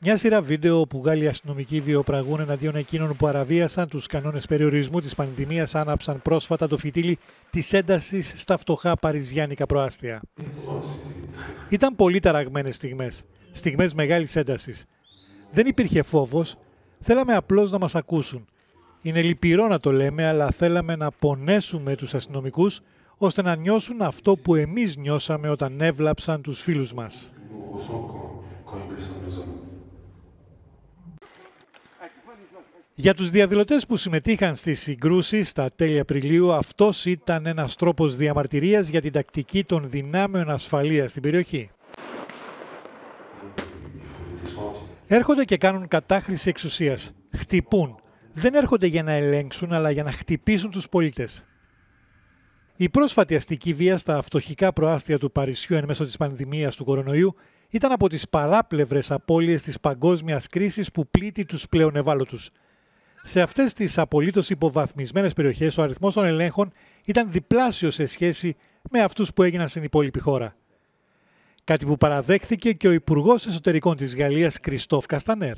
Μια σειρά βίντεο που Γάλλοι αστυνομικοί βιοπραγούν εναντίον εκείνων που παραβίασαν τους κανόνες περιορισμού της πανδημίας άναψαν πρόσφατα το φυτίλι της έντασης στα φτωχά παριζιάνικα προάστια. Ήταν πολύ ταραγμένες στιγμές, στιγμές μεγάλης έντασης. Δεν υπήρχε φόβος, θέλαμε απλώς να μας ακούσουν. Είναι λυπηρό να το λέμε, αλλά θέλαμε να πονέσουμε τους αστυνομικούς ώστε να νιώσουν αυτό που εμείς νιώσαμε όταν έβλαψαν τους φίλους μας. Για τους διαδηλωτές που συμμετείχαν στις συγκρούσεις στα τέλη Απριλίου, αυτός ήταν ένας τρόπος διαμαρτυρίας για την τακτική των δυνάμεων ασφαλείας στην περιοχή. Έρχονται και κάνουν κατάχρηση εξουσίας. Χτυπούν. Δεν έρχονται για να ελέγξουν, αλλά για να χτυπήσουν τους πολίτες. Η πρόσφατη αστική βία στα φτωχικά προάστια του Παρισιού εν μέσω της πανδημίας του κορονοϊού ήταν από τις παράπλευρες απώλειες της παγκόσμιας κρίσης που πλήττει τους πλέον ευάλωτους. Σε αυτές τις απολύτως υποβαθμισμένες περιοχές ο αριθμός των ελέγχων ήταν διπλάσιο σε σχέση με αυτούς που έγιναν στην υπόλοιπη χώρα. Κάτι που παραδέχθηκε και ο Υπουργός Εσωτερικών της Γαλλίας Κριστόφ Καστανέρ.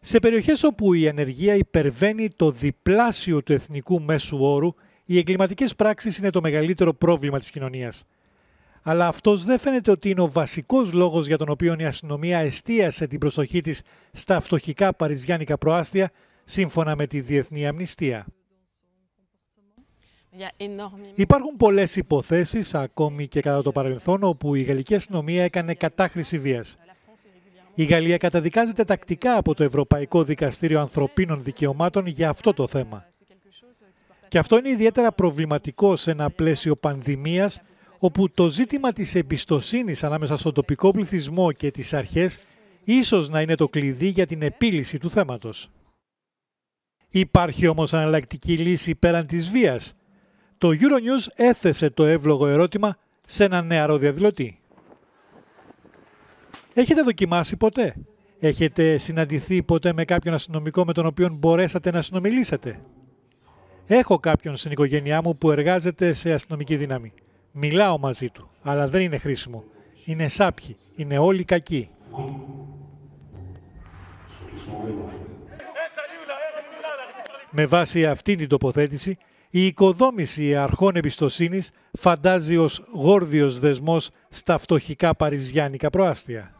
Σε περιοχές όπου η ανεργία υπερβαίνει το διπλάσιο του εθνικού μέσου όρου, οι εγκληματικές πράξεις είναι το μεγαλύτερο πρόβλημα της κοινωνίας. Αλλά αυτός δεν φαίνεται ότι είναι ο βασικός λόγος για τον οποίο η αστυνομία εστίασε την προσοχή της στα φτωχικά παριζιάνικα προάστια, σύμφωνα με τη Διεθνή Αμνηστία. Υπάρχουν πολλές υποθέσεις, ακόμη και κατά το παρελθόν, όπου η γαλλική αστυνομία έκανε κατάχρηση βίας. Η Γαλλία καταδικάζεται τακτικά από το Ευρωπαϊκό Δικαστήριο Ανθρωπίνων Δικαιωμάτων για αυτό το θέμα. Και αυτό είναι ιδιαίτερα προβληματικό σε ένα πλαίσιο πανδημίας, όπου το ζήτημα της εμπιστοσύνης ανάμεσα στον τοπικό πληθυσμό και τις αρχές ίσως να είναι το κλειδί για την επίλυση του θέματος. Υπάρχει όμως αναλλακτική λύση πέραν της βίας. Το Euronews έθεσε το εύλογο ερώτημα σε έναν νεαρό διαδηλωτή. Έχετε δοκιμάσει ποτέ; Έχετε συναντηθεί ποτέ με κάποιον αστυνομικό με τον οποίο μπορέσατε να συνομιλήσετε; Έχω κάποιον στην οικογένειά μου που εργάζεται σε αστυνομική δύναμη. Μιλάω μαζί του, αλλά δεν είναι χρήσιμο. Είναι σάπιοι, είναι όλοι κακοί. Με βάση αυτή την τοποθέτηση, η οικοδόμηση αρχών εμπιστοσύνης φαντάζει ως γόρδιος δεσμός στα φτωχικά παριζιάνικα προάστια.